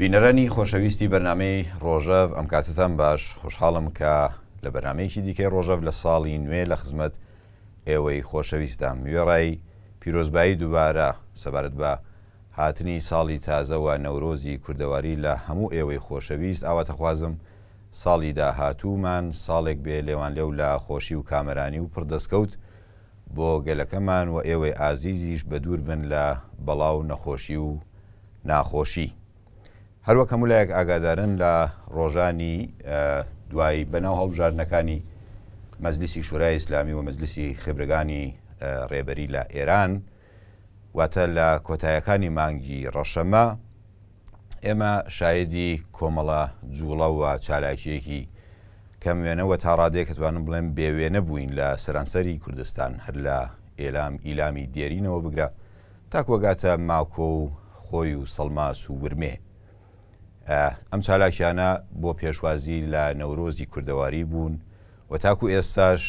بینەرانی خۆشەویستی بەرنمەی ڕۆژەڤ ئەم کاتتان باش خۆشحاڵم کە لە بەرنمەیەکی دیکەی ڕۆژەڤ لە ساڵی نوێ لە خزمەت ئێوەی خۆشەویستدام وێڕای پیرۆزبایی دووبارە سەبارەت بە هاتنی ساڵی تازەوە نەورۆزی کوردەواری لە هەموو ئێوەی خۆشەویست ئاواتەخوازم ساڵی داهاتوومان ساڵێک بێ لێوان لێو لە خۆشی و کامەرانی و پڕدەستکەوت بۆ گەلەکەمان و ئێوەی ئازیزیش بە دوور بن لە بەڵاو نەخۆشی و ناخۆشی هەروەک هەموو لایەک ئاگادارن لە ڕۆژانی دوایی بەناو هەڵبژاردنەکانی مەزلیسی شورای ئیسلامی و مەزلیسی خبرگانی ڕێبەری لە ئێران واتە لە کۆتایەکانی مانگی ڕەشەمە ئێمە شایدی کۆمەڵە جوڵە و چالاکیەکی کەم وێنەوە تا ڕادێک کەتوانم بڵێم بێوێنە بووین لە سەرانسەری کوردستان هەر لە ئێلام ئیلامی دێرینەوە بگرە تاکو ئەگاتە ماکۆ و خۆی و سەڵماس و ورمێ. ئه ئەم چالاکیانە بۆ پێشوازی لە نەورۆزی کوردەواری بوون و تاکو ئێستاش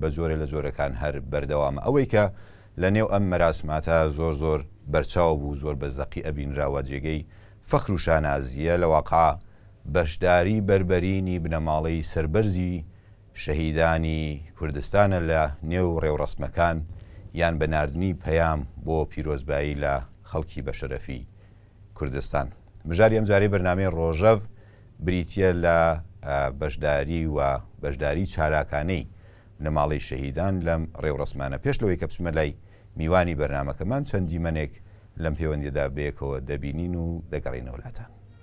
بە جۆرێ لە جۆرەکان هەر بەردەوامە ئەوەی کە لە نێو ئەم مەراسماتە زۆر زۆر بەرچاو بوو زۆر بە زەقی ئەبینرا و جێگەی فەخر و شانازییە لە واقع بەشداری بەربەرینی بنەماڵەی سەربەرزی شەهیدانی کوردستانە لە نێو ڕێوڕەسمەکان یان بە ناردنی پەیام بۆ پیرۆزبایی لە خەڵکی بەشەرەفی کوردستان. مژاری ئەمجارەی بەرنامەی ڕۆژەڤ بریتییە لە بەشداری و بەشداری چالاکانەی بنەماڵەی شەهیدان لەم ڕێوڕەسمانە. پێش لەوەی کە بچمە لای میوانی بەرنامەکەمان چەند دیمەنێک لەم پێوەندییەدا بەیەکەوە دەبینین و دەگەڕێینەوە لاتان.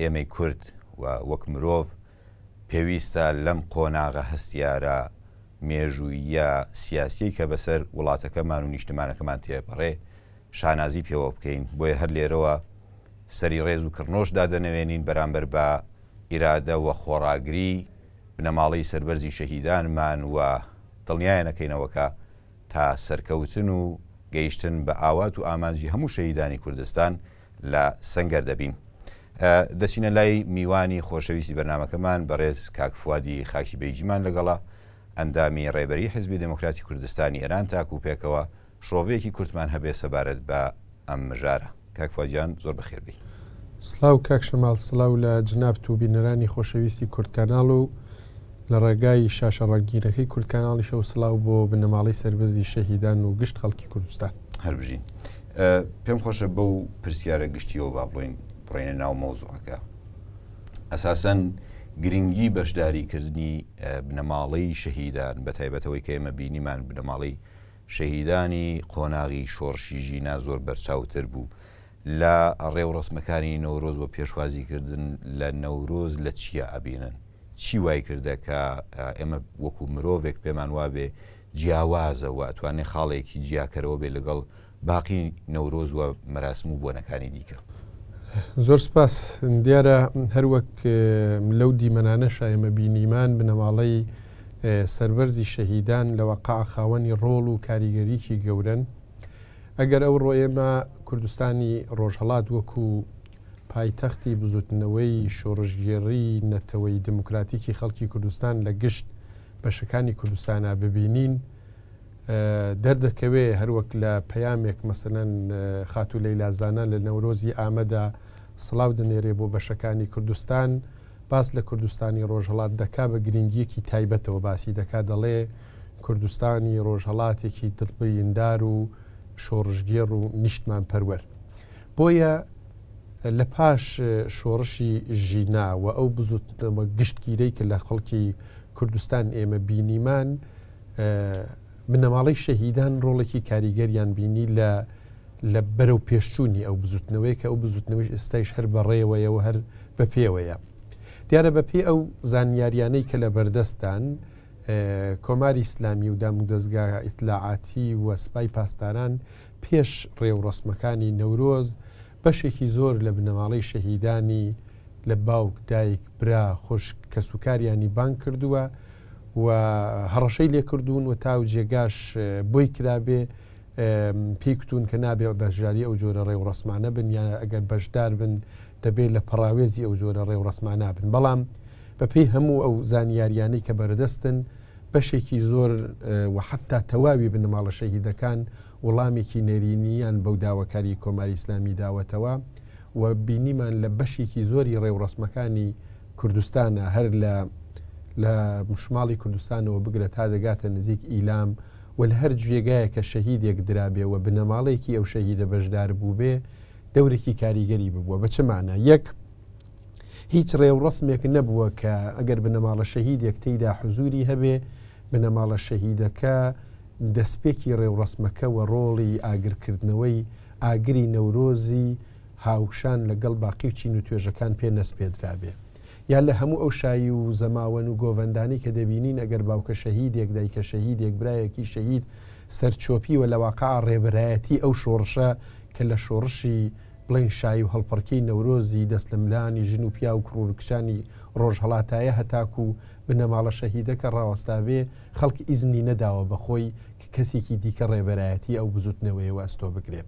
ئێمەی کورد و وەک مرۆڤ پێویستە لەم قۆناغە هەستیارە مێژووییە سیاسیەی کە بەسەر وڵاتەکەمان و نیشتمانەکەمان تێپەڕێ شانازی پێوە بکەین بۆیە هەر لێرەوە سەری ڕێز و کڕنۆش دادەنەوێنین بەرامبەر بە ئیرادە و خۆڕاگری بنەماڵەی سەربەرزی شەهیدانمان و دڵنیایەنەکەینەوەکە تا سەرکەوتن و گەیشتن بە ئاوات و ئامانجی هەموو شەهیدانی کوردستان لە سەنگەر دەبین دەچینە لای میوانی خۆشەویستی بەرنمەکەمان بەڕێز کاک فوادی خاکی بەیجیمان لەگەڵا ئەندامی ڕێبەری حزبی دموکراتی کوردستانی ئێران تاکو پێکەوە شڕۆڤەیەکی کورتمان هەبێ سەبارەت بە ئەم مژارە کاک فوادیان زۆر بەخێربی سلااو کاک شەماڵ سلااو لە جنابت و بینەرانی خۆشەویستی کوردکاناڵ و لە ڕێگای شاشە ڕەنگینەکەی کوردکاناڵیشەوە سڵاو بۆ بنەماڵەی سەربەزی شەهیدان و گشت خەڵکی کوردستان. هەربژین. پێم خۆشە بەو پرسیارە گشتیەوە با بڵێین بڕێنە ناو مەوزوعەکە. ئەساسەن گرنگی بەشداریکردنی بنەماڵەی شەهیدان بە تایبەتەوەی کە ئێمە بینیمان بنەماڵەی شەهیدانی قۆناغی شۆڕشی ژینا زۆر بەرچاوتر بوو لە ڕێ و ڕەسمەکانی نەورۆز و پێشوازی کردن لە نەورۆز لە چیا ئەبینن؟ چی وای کردە کە ئێمە وەکو مرۆڤێک پێمان وابێ جیاوازە و ئەتوانێ خاڵێکی جیاکەرەوە بێ لەگەڵ باقی نەورۆز و مەراسم و بۆنەکانی دیکە؟ زۆر سپاس دیارە هەروەک لەو دیمەنانە شایمە بینیمان بنەماڵەی سربەرزی شەهیدان لەوە قاعخاوەنی ڕۆڵ و کاریگەریکی گەورن ئەگەر ئەوڕۆ ئێمە کوردستانی ڕۆژهەڵات وەکو پایتەختی بزوتنەوەی شۆڕشگێڕی نەتەوەی دموکراتیکی خەڵکی کوردستان لە گشت بەشەکانی کوردستانە ببینین دەردەکەوێ هەروەک لە پەیامێک مەسەەن خاتو لەیلازانە لە نەورۆزی ئامەدا سڵاو دەنێرێ بۆ بەشەکانی کوردستان باس لە کوردستانی ڕۆژهەڵات دەکا بە گرنگییەکی تایبەتەوە باسی دەکا دەڵێ کوردستانی ڕۆژهەڵاتێکی دڵبریندار و شۆڕشگێڕ و نیشتمان پەروەر بۆیە لە پاش شۆڕشی ژینا و ئەو بزوتنەوە گشتگیرەی کە لە خەڵکی کوردستان ئێمە بینیمان بنەماڵەی شەهیدان ڕۆڵێکی کاریگەریان بینی لە لە بەرەو پێشچوونی ئەو بزوتنەوەی کە ئەو بزوتنەوەش ئێستایش هەر بەڕێوەیەوە هەر بە پێوەیە دیارە بە پێ ئەو زانیاریانەی کە لە بەردەستدان کۆماری ئیسلامی و دام و دەستگا ئیتلاعاتی و سپای پاسداران پێش ڕێوڕسمەکانی نەورۆز بەشێکی زۆر لە بنەماڵەی شەهیدانی لە باوک، دایک، برا، خوشک، کەسوکاریانی بانگ کردووە و هەڕەشەی لێکردوون و تاو جێگاش بۆی کرابێ پێی کوتون کە نابێ و بەژاری ئەو جۆرە ڕێ و ڕسمانە بن یا ئەگەر بەشدار بن دەبێت لە پەراوێزی ئەو جۆرە ڕێ و ڕسمانە بن بەڵام بەپێی هەموو ئەو زانیاریانەی کە بەردەستن بەشێکی زۆر و حتا تەواوی بنەماڵە شەهیدەکان وڵامێکی نەرێنییان بەو داواکاریی کۆماری ئیسلامی داوەتەوە و بینیمان لە بەشێکی زۆری ڕێوڕەسمەکانی کوردستانە هەر لە لە مشماڵی کوردستانەوە بگرە تا دەگاتە نزیک ئیلام و لە هەر جێگایە کە شەهیدێک درابێ و بنەماڵەیەکی ئەو شەهیدە بەشدار بووبێ دەورێکی کاریگەری ببووە بە چمانە یەک هیچ ڕێوڕەسمێک نەبووە کە ئەگەر بنەماڵە شەهیدێک تێیدا حزوری هەبێ بنەماڵە شەهیدەکە دەستپێکی ڕێوڕسمەکە و ڕۆڵی ئاگرکردنەوەی ئاگری نەورۆزی هاوشان لەگەڵ باقی و چین و توێژەکان پێ نەسپێدرابێ یا لە هەموو ئەو شایی و زەماوەن و گۆڤندانی کە دەبینین ئەگەر باوکە شەهیدێک دایکە شەهیدێک برایەکی شەهید سەرچۆپی و لەواقع ڕێبەرایەتی ئەو شۆڕشە کە لە شۆڕشی بڵێین شایی و هەڵپەڕکێی نەورۆزی دەست لە ملانی ژن و پیاو کوڕو کچانی ڕۆژهەڵاتایە تاکو بنەماڵە شەهیدەکە ڕاوەستاێ خەڵک ئیزنی نەداوە بە خۆی کە کەسێکی دیکە ڕێبەرایەتی ئەو بزوتنەوەیە وەئەستۆ بگرێ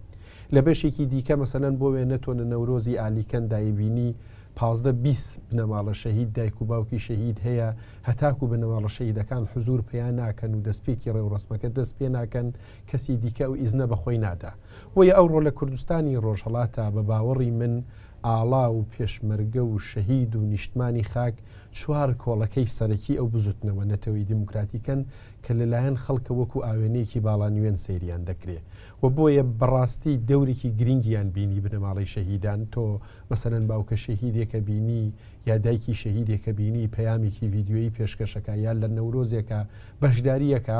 لە بەشێکی دیکە مەسەلەن بۆ وێ نەتۆنە نەورۆزی ئالیکەن دایبینی پازدە بیست بنەماڵە شەهید دایک و باوکی شەهید هەیە هەتاکو بنەماڵە شەهیدەکان حزور پێیان ناکەن و دەستپێکی ڕێوڕسمەکە دەست پێ ناکەن کەسی دیکە و ئیزنە بەخۆی نادا بۆیە ئەوڕۆ لە کوردستانی ڕۆژهەڵاتا بە باوەڕی من ئاڵا و پێشمەرگە و شەهید و نیشتمانی خاک چوار کۆڵەکەی سەرەکی ئەو بزوتنەوە نەتەوەی دیموکراتیکەن کە لەلایەن خەڵکە وەکو ئاوێنەیەکی باڵانوێن سەیریان دەکرێ و بۆیە بەڕاستی دەورێکی گرینگیان بینی بنەماڵەی شەهیدان تۆ مەسەلەن باوکە شەهیدێکە بینی یا دایکی شەهیدێکە بینی پەیامێکی ڤیدیۆیی پێشکەشەکە یا لە نەورۆزێکە بەشدارییەکە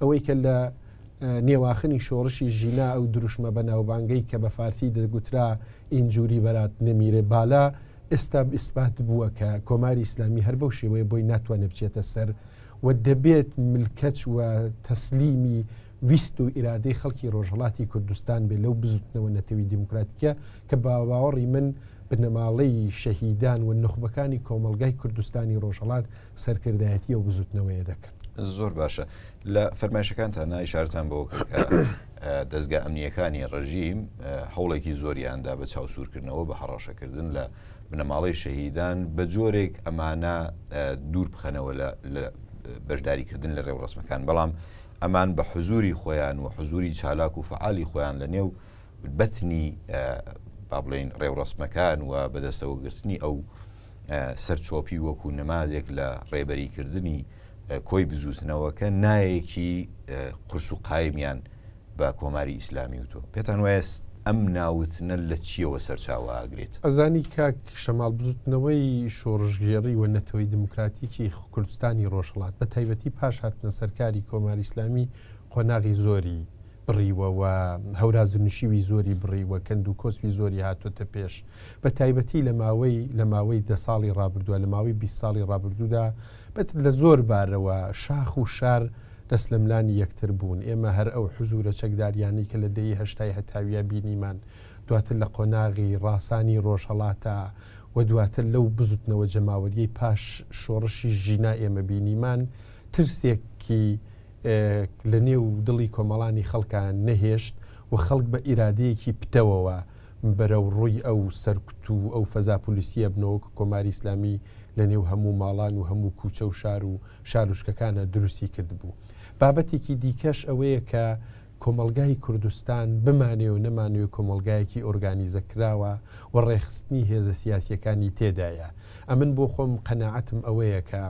ئەوەی کە لە نێواخنی شۆڕشی ژینا ئەو دروشمە بە ناوبانگەی کە بە فارسی دەگوترا ئینجوری بەرات نەمیرێ بالا ئێستا ئیسپات بووە کە کۆماری ئیسلامی هەر بەو شێوەیە بۆی ناتوانێت بچێتە سەر و دەبێت ملکەچ و تەسلیمی ویست و ئیرادەی خەڵکی ڕۆژهڵاتی کوردستان بێ لەو بزوتنەوە نەتەوی دیموکراتیکە کە باواوەڕی من بنەماڵەی شەهیدان و نخبەکانی کۆمەلگای کوردستانی ڕۆژهڵات سەرکردایەتی ئەو بزوتنەوەیە دەکەن زۆر باشە لە فەرمایشەکانتان نایشارتان بۆ کە دەستگا ئەمنیەکانی ڕژیم هەوڵێکی زۆریاندا بە چاوسورکردنەوە بە هەڕەشەکردن لە بنەماڵەی شەهیدان بە جۆرێک ئەمانە دوور بخەنەوە لە بەشداریکردن لە ڕێوڕسمەکان بەڵام ئەمان بە حزوری خۆیان و حزوری چالاک و فعالی خۆیان لە نێو بەتنی با بڵین ڕێوڕسمەکان و بەدەستەوە گرتنی ئەو سەرچۆپی وەکو نمادێک لە ڕێبەریکردنی کۆی بزوتنەوەکە نایەکی قرس و قایمیان بە کۆماری ئیسلامی و تۆ پێتان وایە ئەم ناوتنە لە چیەوە سەرچاوە ئاگرێت ئەزانی کاک شەماڵ بزوتنەوەی شۆڕژگێڕی و نەتەوەی دموکراتیکی کوردستانی ڕۆژهڵات بە تایبەتی پاش هاتنە سەرکاری کۆماری ئیسلامی قۆناغی زۆری بڕیوە و هەوراز و نشیوی زۆری بڕیوە، کەند و کۆسپی زۆری هاتۆتە پێش، بە تایبەتی لە ماوەی لە ماوەی دە ساڵی ڕابردووە، لە ماوەی بیست ساڵی ڕابردوودا بە لە زۆر بارەوە شاخ و شار دەستلەملانی یەکتر بوون، ئێمە هەر ئەو حزوورە چەکدارییانەی کە لە دەیەی هەشتای هەتاوییە بینیمان، دواتر لە قۆناغی ڕاسانی ڕۆژهەڵاتا و دواتر لەو بزوتنەوە جەماوەرییەی پاش شۆڕشی ژینا ئێمە بینیمان، ترسێکی لە نێو و دڵی کۆمەڵانی خەڵکە نەهێشت و خەڵک بە ئیرادەیەکی پتەوەوە بەرە و ڕووی ئەو سەرکوت و ئەو فەزا پلیسیە بنەوە کە کۆماری ئیسلامی لە نێو هەموو ماڵان و هەموو کوچە و شار و شارلوچکەکانە دروستی کرد بوو بابەتێکی دیکەش ئەوەیە کە کۆمەلگای کوردستان بمانێ و نەمانوێ کۆمەلگایەکی ئۆرگانیزە کراوە و ڕێخستنی هێزە سیاسیەکانی تێدایە ئەمن بۆ خۆم قەنەعەتم ئەوەیە کە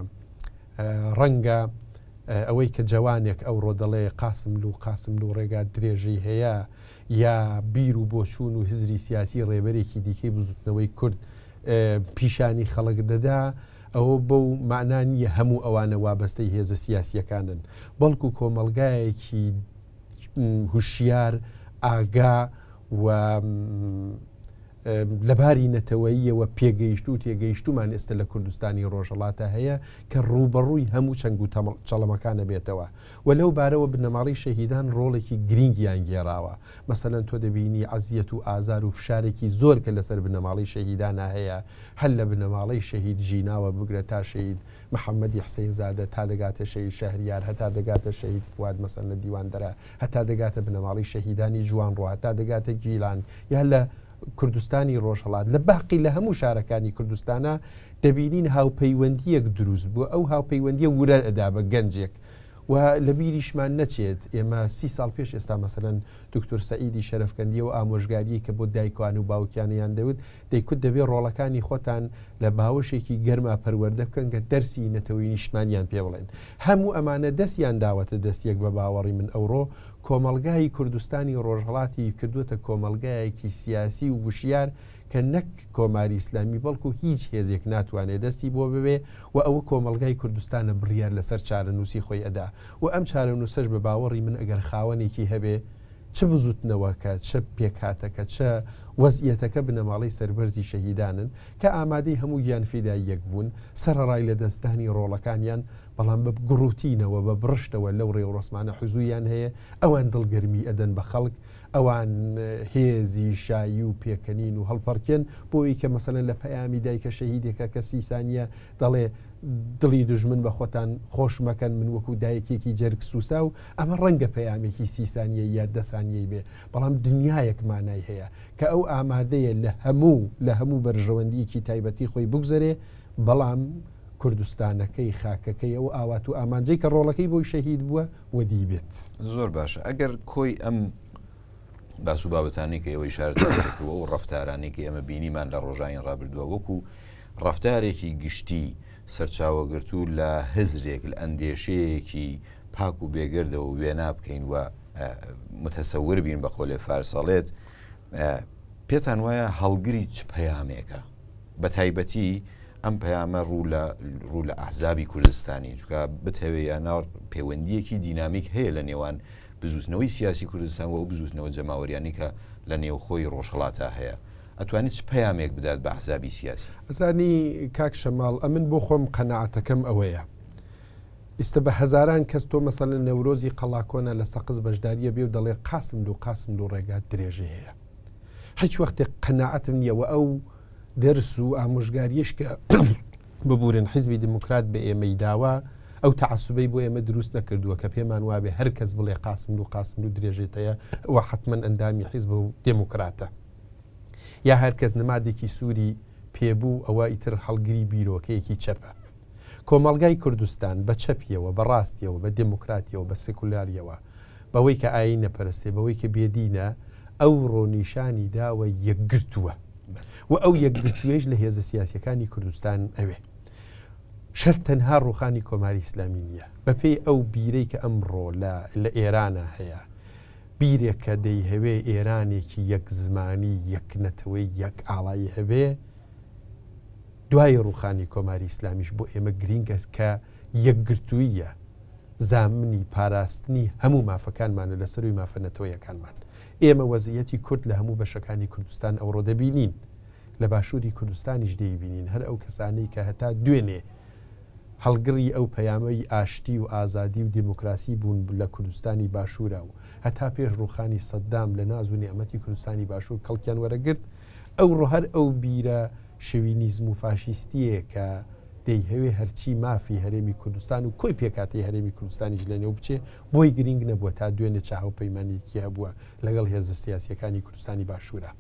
ڕەنگە ئەوەی کە جەوانێک ئەوڕۆ دەڵێ قاسملوو قاسملوو ڕێگات درێژەی هەیە یا بیر و بۆچوون و هزری سیاسی ڕێبەرێکی دیکەی بزوتنەوەی کورد پیشانی خەڵک دەدا ئەوە بەو معنا نییە هەموو ئەوانە وابەستەی هێزە سیاسیەکانن بەڵکو کۆمەلگایەکی هوشیار ئاگا و لە باری نەتەوەییەوە پێگەیشت و تێگەیشتومان ئێستا لە کوردستانی ڕۆژەڵاتە هەیە کە ڕووبەڕووی هەموو چەنگ و چەڵەمەکانە بێتەوە و لەو بارەوە بنەماڵی شەهیدان ڕۆڵێکی گرنگیان گێراوە مەسەەن تۆ دەبینی عزیەت و ئازار و فشارێکی زۆر کە لەسەر بنەماڵی شەهیدانە هەیە هەل لە بنەماڵی شەهید ژیناوە بگرە تا شەید محەممەدی حسین زادە تا دەگاتە شەید شەهریار هەتا دەگاتە شەید فواد مەسەن لە دیواندرا هەتا دەگاتە بنەماڵەی شەهیدانی جوانڕۆ هەتا دەگاتە گیلان یا لە کوردستانی ڕۆژهڵات لە باقی لە هەموو شارەکانی کوردستانە دەبینین هاوپەیوەندیەک دروست بوو ئەو هاوپەیوەندیە ورە ئەدا بە گەنجێک و لە بیریشمان نەچێت ئێمە سی ساڵ پێش ئێستا مەسەن دکتۆر سەعیدی شەرفکەندیەوە ئامۆژگاریە کە بۆ دایکوان و باوکیانیان دەوت دەیکوت دەبێ ڕۆڵەکانی خۆتان لە باوەشێکی گەرما پەروەردە بکەن کە دەرسی نەتەوەی نیشتمانیان پێ بڵێن هەموو ئەمانە دەستیان داوەتە دەست یەک بە باوەڕی من ئەوڕۆ کۆمەلگای کوردستانی ڕۆژهڵاتی کردوتە کۆمەلگایەکی سیاسی و وشیار کە نەک کۆماری ئیسلامی بەڵکو هیچ هێزێک ناتوانێت دەستی بۆ ببێ و ئەوە کۆمەلگای کوردستانە بڕیار لەسەر چارەنووسی خۆی ئەدا و ئەم چارەنووسش بە باوەڕی من ئەگەر خاوەنێکی هەبێ چ بزوتنەوەکە، چ پێکهاتەکە، چ وەزعیەتەکە بنەماڵەی سەربەرزی شەهیدانن کە ئامادەی هەموو گیان فیداییەک بوون سەرەڕای لە دەستدانی ڕۆڵەکانیان بەڵام بە گڕوتینەوە بە بڕشتەوە لەو ڕێوڕسمانە حزوویان هەیە ئەوان دڵگەرمی ئەدەن بە خەڵک ئەوان هێزی شایی و پێکەنین و هەڵپەڕکێن بۆی کە مەسەن لە پەیامی دایکە شەهیدێکە کە سیسانە دەڵێ دڵی دوژمن بە خۆتان خۆش مەکەن من وەکو دایکێکی جەرگ سوسا و ئەمە ڕەنگە پەیامێکی سیسانیە یا دەسانیەی بێ بەڵام دنیایەک مانای هەیە کە ئەو ئامادەیە لە هەموو لە هەموو بەرژەوەندیەکی تایبەتی خۆی بگوزەرێ بەڵام کوردستانەکەی خاکەکەی ئەو ئاوات و ئامانجەی کە ڕۆڵەکەی بۆی شەهید بووە وەدی بێت زۆر باشە ئەگەر کۆی ئەم باس و بابەتانی کە ئەوەی شارەوە و ڕفتارانی کە ئەمە بینیمان لە ڕۆژانی ڕابردووە وەکو ڕەفتارێکی گشتی، سەرچاوەگرتوو لە هزرێک، لە ئەندێشەیەکی پاک و بێگەردەوە وێنا بکەین و متەسەور بین، بە قەولێ فارس ئەڵێت، پێتان وایە هەڵگری چ پەیامێکە؟ بە تایبەتی ئەم پەیامە ڕوو لە ڕوو لە ئەحزابی کوردستانی، چونکە بتهەوێ یا نا پێوەندییەکی دینامیک هەیە لە نێوان بزووتنەوەی سیاسی کوردستان و ئەو بزووتنەوە جەماوەریانی کە لە نێوخۆی ڕۆژهەڵاتا هەیە. ئەتوانێت چ پەیامێک بدات بە ئەحزابی سیاسی؟ ئەزانی کاک شەماڵ ئەمن بۆ خۆم قەنەعاتەکەم ئەوەیە ئیستا بە هەزاران کەس تۆ مەسە لە نەورۆزی قەڵاکۆنە لە سەقز بەشداریە بێ و دەڵێ قاسم دوو قاسم دوو ڕێگات درێژەی هەیە هیچ وەختێک قەنەعاتم نیەوە ئەو دەرس و ئامۆژگاریش کە ببورن حیزبی دموکرات بە ئێمەی داوە ئەو تعسبەی بۆ ئێمە دروست نەکردووە کە پێمان وابێ هەر کەس بڵێ قاسم و قاسم و درێژێتەیە و حتمما ئەندامی حیزب و دموکراتە یا هەر کەس نمادێکی سووری پێ بوو ئەوە ئیتر هەڵگری بیرۆکەیەکی چەپە. کۆمەڵگای کوردستان بە چەپیەوە، بە ڕاستیەوە، بە دێمۆکراتیەوە، بە سکولاریەوە، بەوەی کە ئایین نەپەرستێ، بەوەی کە بێدینە، ئەوڕۆ نیشانی داوە یەکگرتووە و ئەو یەکگرتوویەیش لە هێزە سیاسیەکانی کوردستان ئەوێ. شەرت تەنها ڕووخانی کۆماری ئیسلامی نییە. بەپێی ئەو بیرەی کە ئەمڕۆ لە ئێرانە هەیە، بیرێک کە دەیهەوێ ئێرانێکی یەک زمانی، یەک نەتەوەی، یەک ئاڵای هەبێ، دوای ڕووخانی کۆماری ئیسلامیش بۆ ئێمە گرینگە کە یەکگرتوویە زامنی پاراستنی هەموو مافەکانمانە لە سەروی مافە نەتەوەیەکانمان ئێمە وەزیەتی کورد لە هەموو بەشەکانی کوردستان ئەوڕۆ دەبینین لە باشووری کوردستانیش دەیبینین هەر ئەو کەسانەی کە هەتا دوێنێ هەڵگڕی ئەو پەیامەی ئاشتی و ئازادی و دیموکراسی بوون لە کوردستانی باشوورا و هەتا پێش ڕووخانی سەدام لە ناز و نیعمەتی کوردستانی باشوور کەڵکیان وەرەگرت، ئەوڕۆ هەر ئەو بیرە شوینیزم و فاشیستییەیە کە دەیهەوێ هەرچی مافی هەرێمی کوردستان و کۆی پێکهاتەی هەرێمی کوردستانیش لەنێو بچێ، بۆی گرینگ نەبووە تا دوێنێ چ هاوپەیمانییەکی هەبووە لەگەڵ هێزە سیاسییەکانی کوردستانی باشوورا.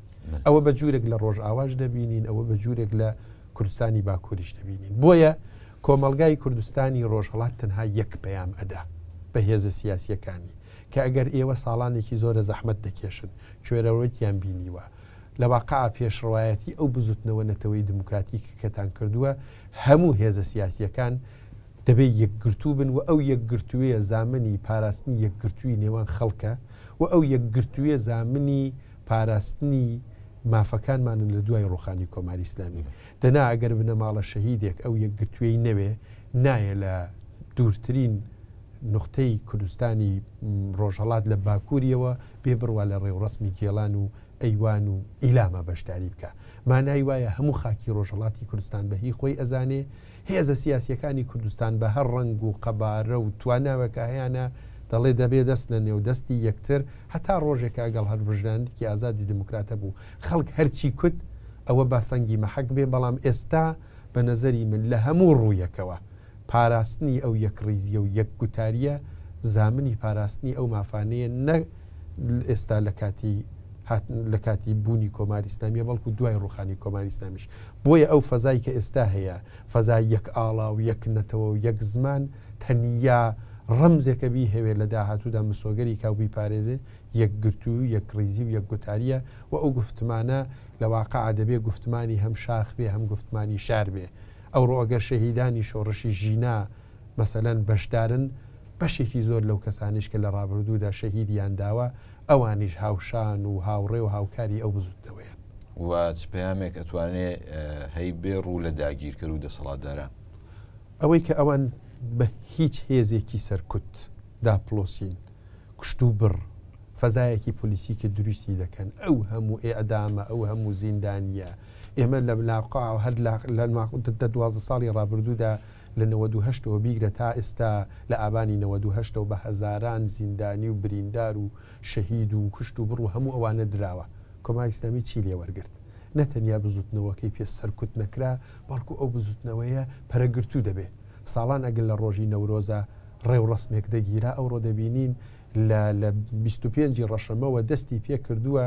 ئەوە بە جوورێک لە ڕۆژئاواش دەبینین، ئەوە بە جوورێک لە. کوردستانی باکووریش دەبینین بۆیە کۆمەلگای کوردستانی ڕۆژهڵات تەنها یەک پەیام ئەدا بە هێزە سیاسیەکانی کە ئەگەر ئێوە ساڵانێکی زۆرە زەحمت دەکێشن کوێرەوەیتیان بینیوە لە واقع پێشڕواەتی ئەو بزوتنەوە نەتەوەی دموکراتی کەتان کردووە هەموو هێزە سیاسیەکان دەبێت یەکگرتوو بن و ئەو یەکگرتوویە زامنی پاراستنی یەکگرتووی نێوان خەڵکە و ئەو یەکگرتوویە زامنی پاراستنی مافەکانمانن لە دوای ڕوخانی کۆماری ئیسلامی دەنا ئەگەر بنەماڵە شەهیدێک ئەو یەکگرتووی نەوێ نایە لە دوورترین نقطەی کوردستانی ڕۆژهڵات لە باکووریەوە بێ بڕوا لە ڕێوڕسمی گێڵان و ئەیوان و ئیلامە بەشداری بکە مانای وایە هەموو خاکی ڕۆژهڵاتی کوردستان بە هی خۆی ئەزانێ هێزە سیاسییەکانی کوردستان بە هەر ڕەنگ و قەبارە و تواناوێک کە هەیانە، دەڵێ دەبێ دەست لە نێو دەستی یەکتر، هەتا ڕۆژێک کە ئەگەڵ هەلبژرانندکی ئازاد و دێموکرات هەبوو، خەڵک هەرچی کوت، ئەوە با سەنگی مەحەک بێ، بەڵام ئێستا بە نەزەری من لە هەموو ڕوویەکەوە پاراستنی ئەو یەکڕیزییە و یەکگوتارییە زامنی پاراستنی ئەو مافانەیە نە ئێستا لە کاتی هاتن لە کاتی بوونی کۆماری ئیسلامیە بەڵکو دوای ڕوخانی کۆماری ئیسلامیش بۆیە ئەو فەزای کە ئێستا هەیە فەزا یەک ئاڵا و یەک نەتەوە و یەک زمان تەنیا ڕەمزێکە بی هەوێ لە داهاتوودا مسۆگەری کاوبی پارێزێ یەکگرتو و یەک ڕیزی و یەک گوتاریە و ئەو گفتمانە لە واقع دەبێ گفتمانی هەم شاخ بێ هەم گفتمانی شار بێ ئەوڕۆ ئەگەر شەهیدانی شۆڕشی ژینا مەسەەن بەشدارن بەشێکی زۆر لەو کەسانش کە لە ڕابردوودا شەهیدیان داوە ئەوانیش هاوشان و هاوڕێ و هاوکاری ئەو بزوتنەوەیەن. و چ پەیامێک ئەتوانێ هەی بێ ڕوو لە داگیرکەر و دەسەڵاتداران؟ ئەوەی کە ئەوان بە هیچ هێزێکی سەرکوت داپڵۆسین، کوشتوبڕ، فەزایەکی پۆلیسی کە دروستی دەکەن، ئەو هەموو ئێعدامە، ئەو هەموو زیندانییە، ئێمە لە بناقاو هەر لە دوازدە ساڵی ڕابردوودا لە نەوەد و هەشت ەوە بیگرە تا ئیستا لە ئابانی نەوەد و هەشت ەوە بە هەزاران زیندانی و بریندار و شەهید و کوشت و بڕو هەموو ئەوانە دراوە کۆماری ئیسلامی چی لێ وەرگرت نە تەنیا بزوتنەوەکەی پێ سەرکوت نەکرا بەڵکو ئەو بزوتنەوەیە پەرە گرتوو دەبێ ساڵان ئەگەر لە ڕۆژی نەورۆزا ڕێ و ڕەسمێک دەگیرا ئەوڕۆ دەبینین لە لە بیست و پێنج ی ڕەشەمەوە دەستی پێ کردوە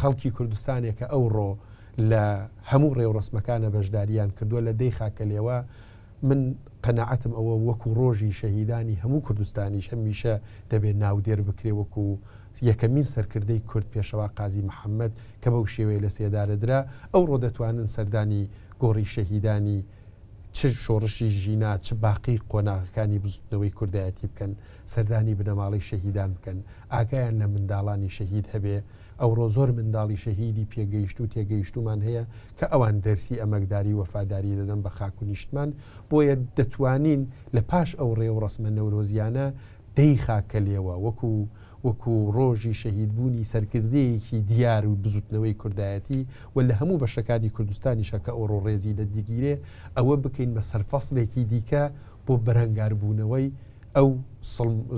خەڵکی کوردستانێ کە ئەوڕۆ لە هەموو ڕێوڕسمەکانە بەشداریان کردووە لە دەی خاکەلێوە من قەنەعەتم ئەوە وەکو ڕۆژی شەهیدانی هەموو کوردستانیش هەمیشە دەبێت ناودێر بکرێ وەکو یەکەمین سەرکردەی کورد پێشەوا قازی محەممەد کە بەو شێوەیە لە سێدارەدرا ئەو ڕۆ دەتوانن سەردانی گۆڕی شەهیدانی چ شۆڕشی ژینا چ باقی قۆناغەکانی بزوتنەوەی کوردایەتی بکەن سەردانی بنەماڵەی شەهیدان بکەن، ئاگایان لە منداڵانی شەهید هەبێ، ئەوڕۆ زۆر منداڵی شەهیدی پێگەیشتوو تێگەیشتوومان هەیە کە ئەوان دەرسی ئەمەکداری وەفاداری دەدەن بە خاک و نیشتمان، بۆیە دەتوانین لە پاش ئەو ڕێوڕەسمە نەورۆزیانە دەی خاکە لێوە وەکو وەکو ڕۆژی شەهیدبوونی سەرکردەیەکی دیار و بزوتنەوەی کوردایەتی و لە هەموو بەشەکانی کوردستانیشە کە ئەوڕۆ ڕێزی لە دەگیرێ ئەوە بکەین بە سەرفەسڵێکی دیکە بۆ بەرەنگاربوونەوەی ئەو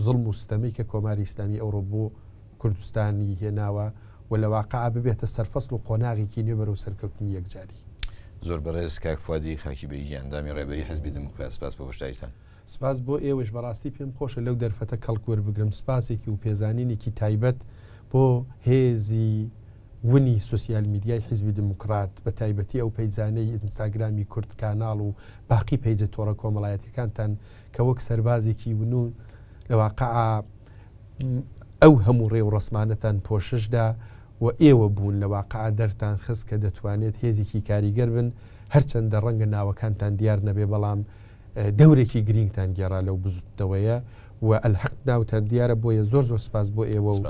زوڵم و ستەمەی کە کۆماری ئیسلامی ئەوڕۆ بۆ کوردستانی هێناوە و لە واقع ببێتە سەرفەسل و قۆناغێکی نوێ بەرەو سەرکەوتنی یەکجاری زۆر بەڕێز کاکفادی خاکی بەیگیان دامی ڕێبەری حزبی دموکرات سپاس بۆ بەشداریتان سپاس بۆ ئێوەش بەڕاستی پێم خۆشە لەو دەرفەتە کەڵک وەربگرم سپاسێکی و پێزانینێکی تایبەت بۆ هێزی ونی سوسیال میدیای حیزبی دموکرات بە تایبەتی ئەو پەیجانەی ئینستاگرامی کورد کاناڵ و باقی پەیجە تۆڕە کۆمەڵایەتەکانتان کە وەک سەربازێکی ونوو لە واقعا ئەو هەموو ڕێ و ڕسمانەتان پۆششدا و ئێوە بوون لە واقعا دەرتان خست کە دەتوانێت هێزێکی کاریگەر بن هەرچەندە ڕەنگە ناوەکانتان دیار نەبێ بەڵام دەورێکی گرینگتان گێرا لەو بزوتنەوەیە و ئەلحق ناوتان دیارە بۆیە زۆر زۆر سپاس بۆ ئێوە و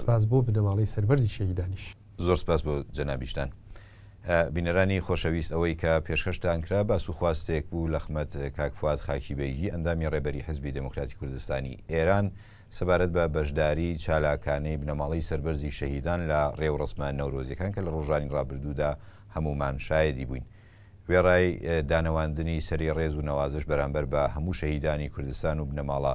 سپاس بۆ بنەماڵەی سەربەرزی شەهیدانیش. زۆر سپاس بۆ جەنابیشتان. بینەرانی خۆشەویست ئەوەی کە پێشکەشتان کرا باس و خواستێک بوو لە خمەت کاکفات خاکی بەیگی ئەندامی ڕێبەری حزبی دموکراتی کوردستانی ئێران سەبارەت بە بەشداری چالاکانەی بنەماڵەی سربەرزی شەهیدان لە ڕێوڕسمە نەورۆزیەکان کە لە ڕۆژانی ڕابردوودا هەمومان شایدی بووین. وێڕای دانەواندنی سەری ڕێز و نەوازش بەرامبەر بە هەموو شەهیدانی کوردستان و بنەماڵە